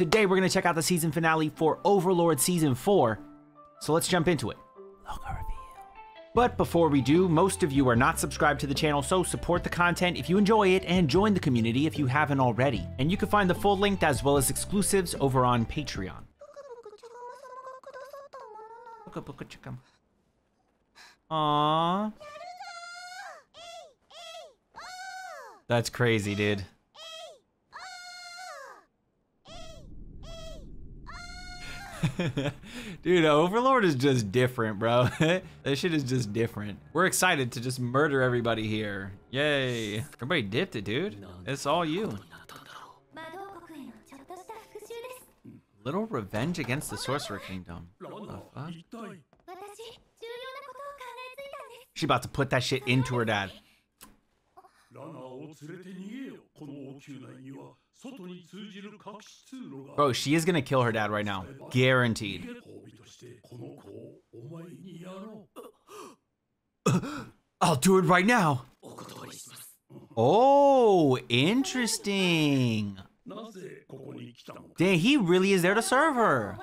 Today we're going to check out the season finale for Overlord Season 4. So let's jump into it. Logo reveal. But before we do, most of you are not subscribed to the channel, so support the content if you enjoy it and join the community if you haven't already. And you can find the full link as well as exclusives over on Patreon. Aww. Oh! That's crazy, dude. Dude, Overlord is just different, bro. that shit is just different. We're excited to just murder everybody here. Yay. Everybody dipped it, dude. It's all you. Little revenge against the Sorcerer Kingdom. She about to put that shit into her dad. Bro, she is gonna kill her dad right now. Guaranteed. I'll do it right now. Oh, interesting. Dang, he really is there to serve her.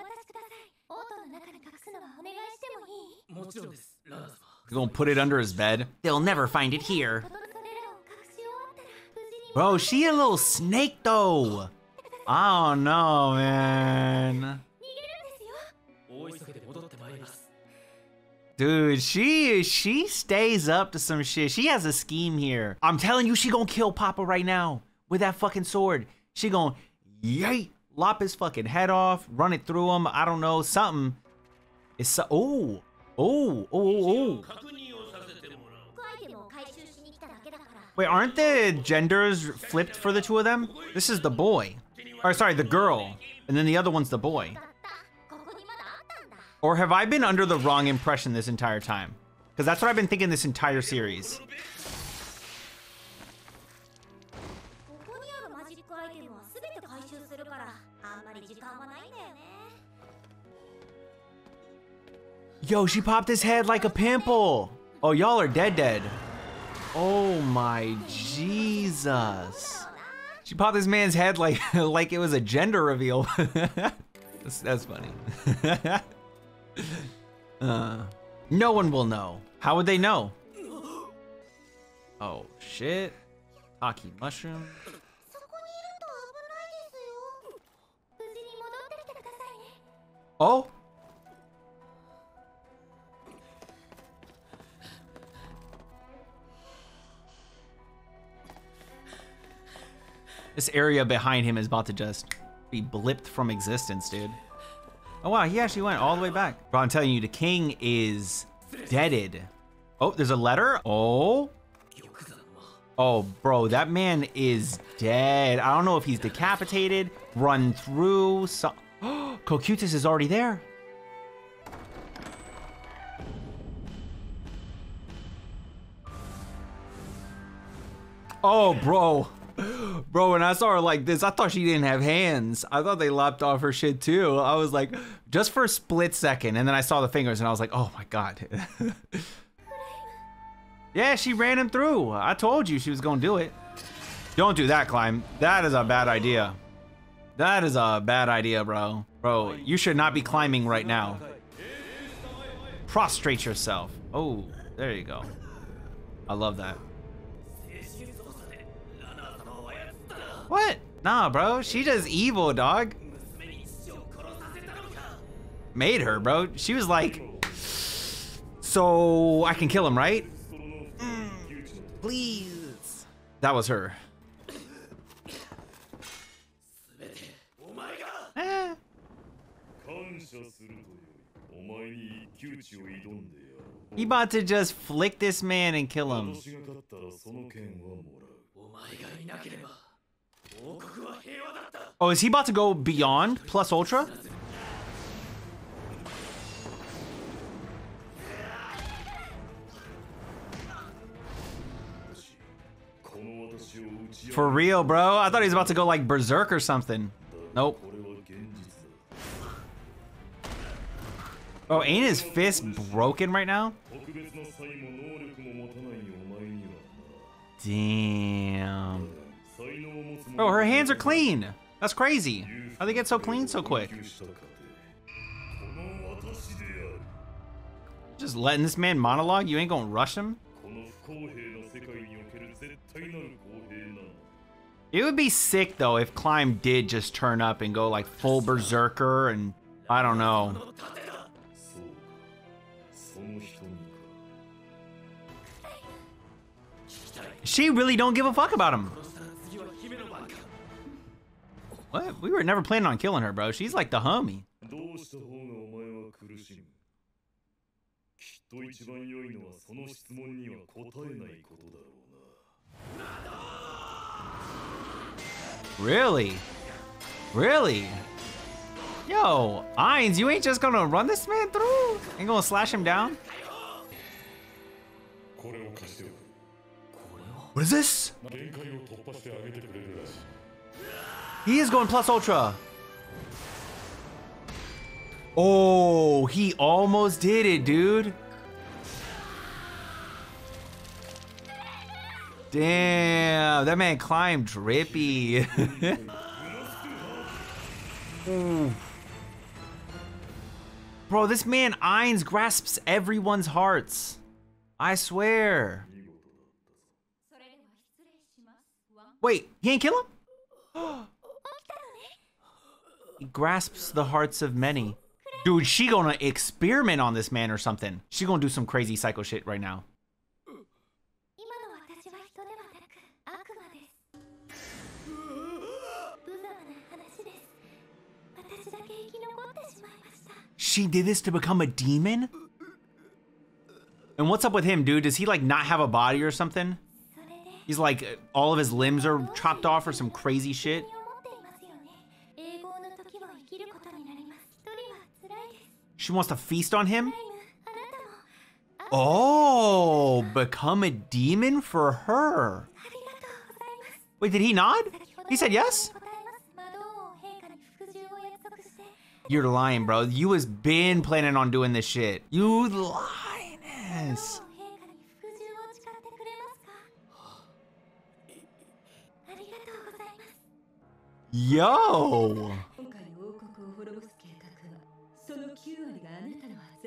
He's gonna put it under his bed. They'll never find it here. Bro, she a little snake though. I don't know, man. Dude, she she stays up to some shit. She has a scheme here. I'm telling you, she gonna kill Papa right now with that fucking sword. She gonna yay, lop his fucking head off, run it through him. I don't know, something. It's so, oh, oh, oh, oh. Wait, aren't the genders flipped for the two of them? This is the boy. Or sorry, the girl. And then the other one's the boy. Or have I been under the wrong impression this entire time? Because that's what I've been thinking this entire series. Yo, she popped his head like a pimple. Oh, y'all are dead dead. Oh my Jesus. She popped this man's head like like it was a gender reveal. that's, that's funny. uh, no one will know. How would they know? Oh shit. Taki mushroom. Oh, This area behind him is about to just be blipped from existence, dude. Oh wow, he actually went all the way back. Bro, I'm telling you, the king is deaded. Oh, there's a letter? Oh. Oh, bro, that man is dead. I don't know if he's decapitated, run through, so Cocytus is already there. Oh, bro. Bro, when I saw her like this, I thought she didn't have hands. I thought they lopped off her shit too. I was like, just for a split second. And then I saw the fingers and I was like, oh my God. yeah, she ran him through. I told you she was gonna do it. Don't do that, Climb. That is a bad idea. That is a bad idea, bro. Bro, you should not be climbing right now. Prostrate yourself. Oh, there you go. I love that. What? Nah, bro. She just evil, dog. Made her, bro. She was like, so I can kill him, right? Mm, please. That was her. Eh. He about to just flick this man and kill him. Oh, is he about to go beyond plus ultra? For real, bro? I thought he was about to go like berserk or something. Nope. Oh, ain't his fist broken right now? Damn. Bro, her hands are clean. That's crazy. How they get so clean so quick? Just letting this man monologue? You ain't gonna rush him? It would be sick though if Climb did just turn up and go like full berserker and I don't know. She really don't give a fuck about him. What? We were never planning on killing her, bro. She's like the homie. Really? Really? Yo, Ainz, you ain't just gonna run this man through? Ain't gonna slash him down? What is this? He is going plus ultra. Oh, he almost did it, dude. Damn, that man climbed drippy. Bro, this man Ainz grasps everyone's hearts. I swear. Wait, he ain't kill him? grasps the hearts of many. Dude, she gonna experiment on this man or something. She gonna do some crazy psycho shit right now. She did this to become a demon? And what's up with him, dude? Does he like not have a body or something? He's like, all of his limbs are chopped off or some crazy shit. She wants to feast on him? Oh, become a demon for her. Wait, did he nod? He said yes? You're lying, bro. You has been planning on doing this shit. You lioness. Yo.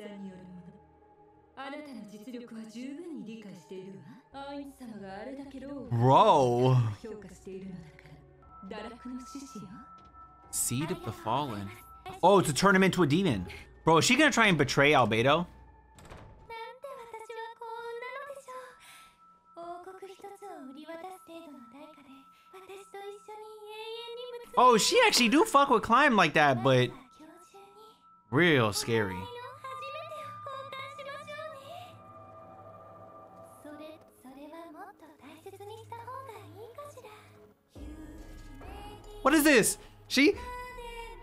なたの発案によるものあなたの実力は十分に理解しているわアイン様があれだけローを Bro. 評価しているのだから堕落の獅子よ Seed of the Fallen. Oh, to turn him into a demon. Bro, is she gonna try and betray Albedo? なんで私は幸運なのでしょう王国一つを売り渡す程度の代価で私と一緒に永遠に結び Oh, she actually do fuck with Climb like that, but 今日中に real scary. What is this? She,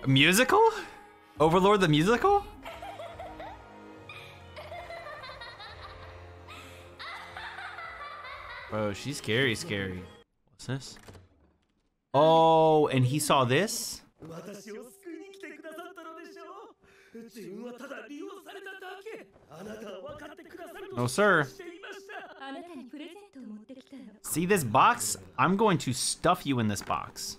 musical? Overlord the musical? Bro, she's scary, scary. What's this? Oh, and he saw this? No, sir. See this box? I'm going to stuff you in this box.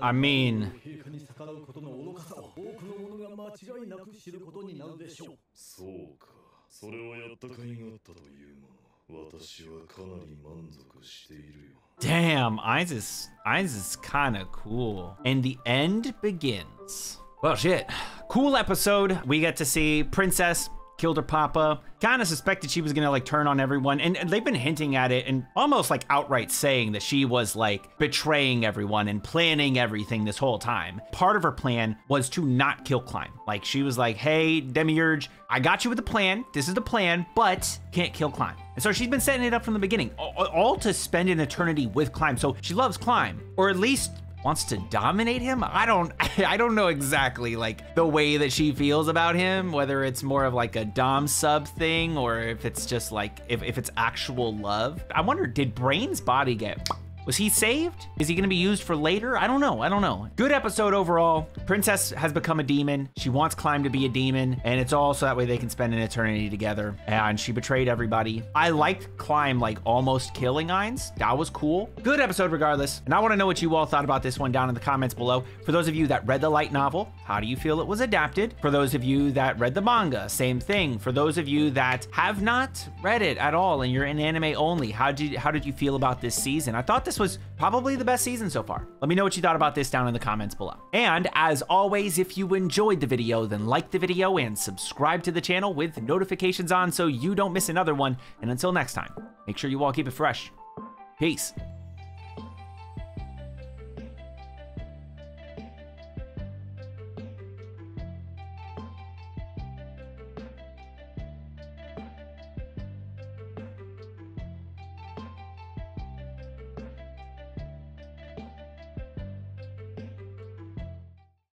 I mean, Damn, Isis, Isis is kind of cool. And the end begins. Well, shit. Cool episode. We get to see Princess killed her papa. Kind of suspected she was gonna like turn on everyone, and, and they've been hinting at it and almost like outright saying that she was like betraying everyone and planning everything this whole time. Part of her plan was to not kill Climb. Like she was like, "Hey, Demiurge, I got you with a plan. This is the plan, but can't kill Climb." And so she's been setting it up from the beginning, all, all to spend an eternity with Climb. So she loves Climb, or at least wants to dominate him. I don't I don't know exactly like the way that she feels about him, whether it's more of like a dom sub thing or if it's just like if, if it's actual love. I wonder did Brain's body get was he saved? Is he gonna be used for later? I don't know. I don't know. Good episode overall. Princess has become a demon. She wants Climb to be a demon, and it's all so that way they can spend an eternity together. And she betrayed everybody. I liked Climb like almost killing Ainz. That was cool. Good episode regardless. And I wanna know what you all thought about this one down in the comments below. For those of you that read the light novel, how do you feel it was adapted? For those of you that read the manga, same thing. For those of you that have not read it at all and you're in anime only, how did how did you feel about this season? I thought this was probably the best season so far. Let me know what you thought about this down in the comments below. And as always, if you enjoyed the video, then like the video and subscribe to the channel with notifications on so you don't miss another one. And until next time, make sure you all keep it fresh. Peace.